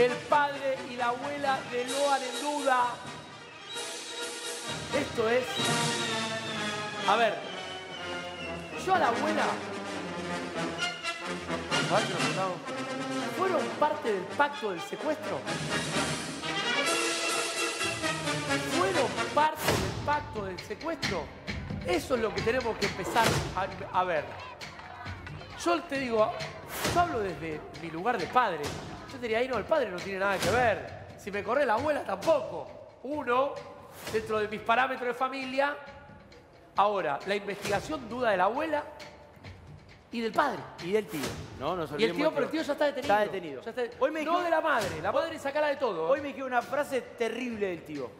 El padre y la abuela de Loan en duda. Esto es... A ver. Yo a la abuela... ¿Fueron parte del pacto del secuestro? ¿Fueron parte del pacto del secuestro? Eso es lo que tenemos que empezar a, a ver. Yo te digo, yo hablo desde mi lugar de padre. Yo diría, ahí no, el padre no tiene nada que ver. Si me corre la abuela, tampoco. Uno, dentro de mis parámetros de familia. Ahora, la investigación duda de la abuela y del padre. Y del tío. No, nos Y el tío, pero el tío ya está detenido. Está detenido. Ya está de- Hoy me no dijo- de la madre. La madre sacala de todo. Hoy me dijeron una frase terrible del tío.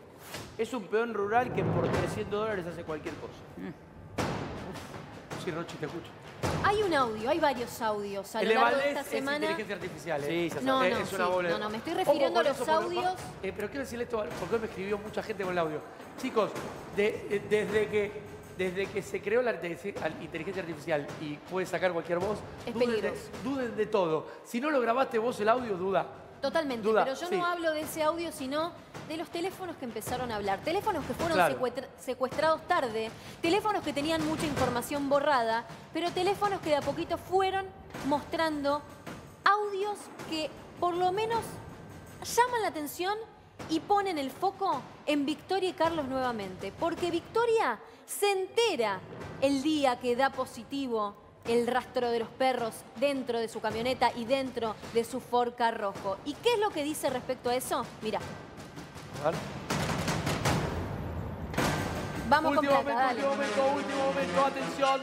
Es un peón rural que por 300 dólares hace cualquier cosa. Sí, Rochi, te escucho. Hay un audio, hay varios audios a El lo largo de esta es semana. inteligencia artificial. ¿eh? Sí, ya No, Eh, no, es una sí, bola. no, no, me estoy Ojo refiriendo con a los eso, porque audios. eh, pero quiero decirle esto, porque hoy me escribió mucha gente con el audio. Chicos, de- eh, desde, que, desde que se creó la inteligencia inteligencia artificial y puede sacar cualquier voz, Es duden de, peligroso. duden de todo. Si no lo grabaste vos el audio, duda. Totalmente, Duda, pero yo sí. no hablo de ese audio, sino de los teléfonos que empezaron a hablar. Teléfonos que fueron Claro. secuestra- secuestrados tarde, teléfonos que tenían mucha información borrada, pero teléfonos que de a poquito fueron mostrando audios que por lo menos llaman la atención y ponen el foco en Victoria y Carlos nuevamente. Porque Victoria se entera el día que da positivo el rastro de los perros dentro de su camioneta y dentro de su Ford Ka rojo. ¿Y qué es lo que dice respecto a eso? Mira, vamos último con plata, momento, dale. último momento, último momento, atención.